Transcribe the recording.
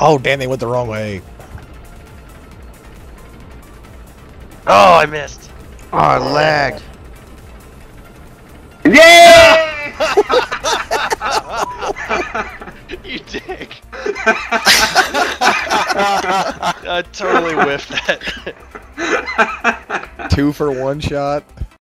Oh, damn, they went the wrong way. Oh, I missed. Oh, I lagged. Yay! you dick. I totally whiffed that. Two for one shot.